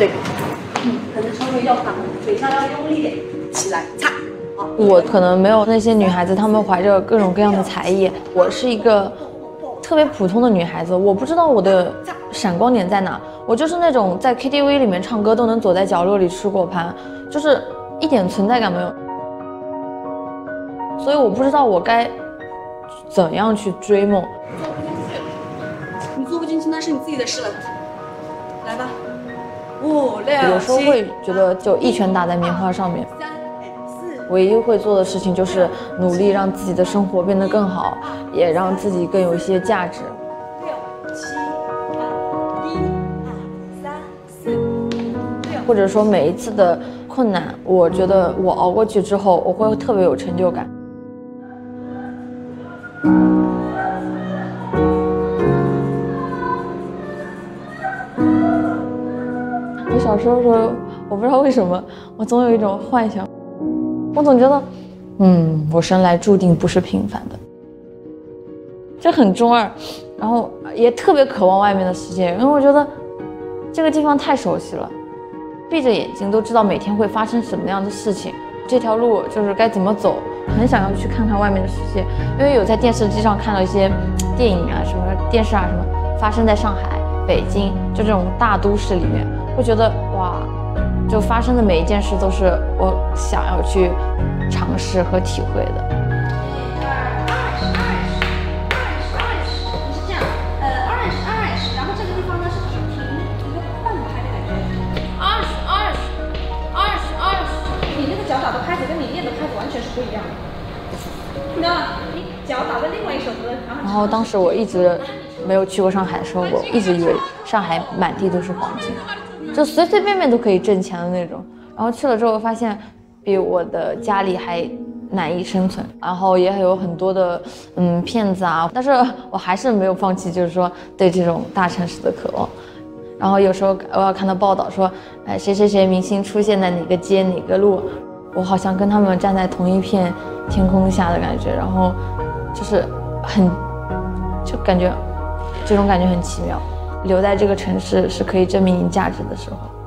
对，嗯，可能稍微要反，嘴上要用力点，起来，擦。我可能没有那些女孩子，她们怀着各种各样的才艺。我是一个特别普通的女孩子，我不知道我的闪光点在哪。我就是那种在 KTV 里面唱歌都能躲在角落里吃果盘，就是一点存在感没有。所以我不知道我该怎样去追梦。你做不进去那是你自己的事了。来吧，五六七。有时候会觉得就一拳打在棉花上面。唯一会做的事情就是努力让自己的生活变得更好，也让自己更有一些价值。六七八一二三四六，或者说每一次的困难，我觉得我熬过去之后，我会特别有成就感。小时候时候，我不知道为什么，我总有一种幻想。我总觉得，嗯，我生来注定不是平凡的，这很中二，然后也特别渴望外面的世界，因为我觉得这个地方太熟悉了，闭着眼睛都知道每天会发生什么样的事情，这条路就是该怎么走，很想要去看看外面的世界，因为有在电视机上看到一些电影啊，什么电视啊什么，发生在上海、北京，就这种大都市里面，会觉得哇。就发生的每一件事都是我想要去尝试和体会的。二十二十二十二十，你是这样，呃，二十二十，然后这个地方呢是停停一个半拍的感觉。二十二十二十二十，你那个脚打的拍子跟你练的拍子完全是不一样的。听到了？你脚打在另外一首歌，然后当时我一直没有去过上海的时候，我一直以为上海满地都是黄金。就随随便便都可以挣钱的那种，然后去了之后发现，比我的家里还难以生存，然后也有很多的嗯骗子啊，但是我还是没有放弃，就是说对这种大城市的渴望。然后有时候我要看到报道说，哎谁谁谁明星出现在哪个街哪个路，我好像跟他们站在同一片天空下的感觉，然后就是很就感觉这种感觉很奇妙。留在这个城市是可以证明你价值的时候。